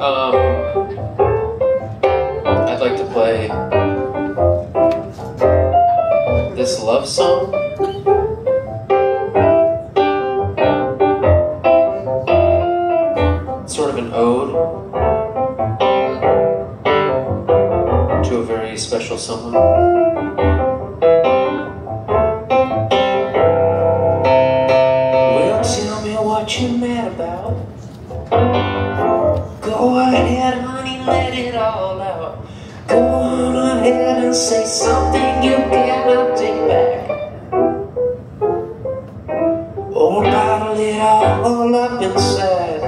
Um, I'd like to play this love song. Sort of an ode to a very special someone. Go on ahead and say something you cannot take back. Or bottle it all up inside.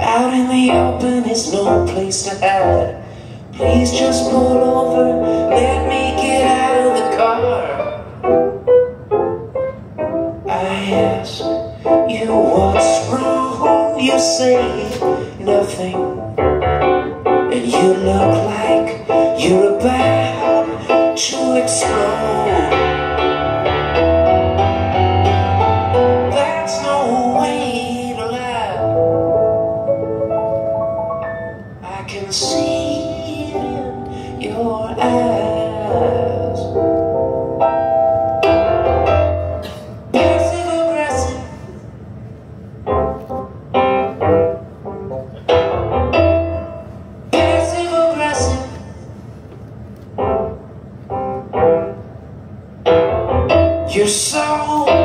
Out in the open is no place to hide. Please just pull over, let me get out of the car. I ask you what's wrong, you say nothing. You look like you're about to explode. You're so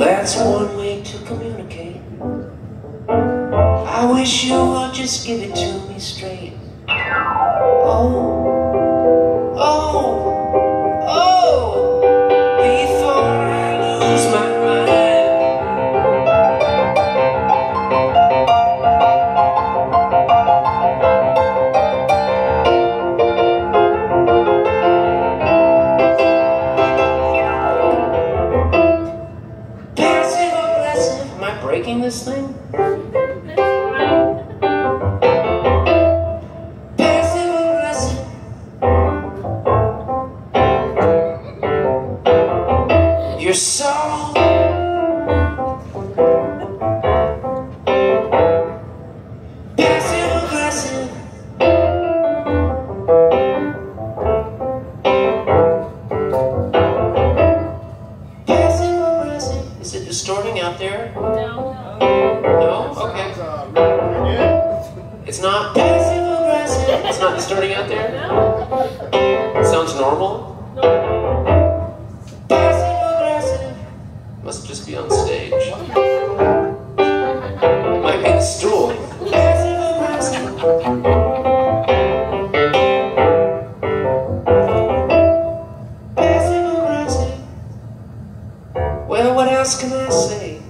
that's one way to communicate. I wish you would just give it to me straight. Oh, breaking this thing? You're so It's not. It's not distorting out there? It sounds normal? Must just be on stage. Might be the stool. Well, what else can I say?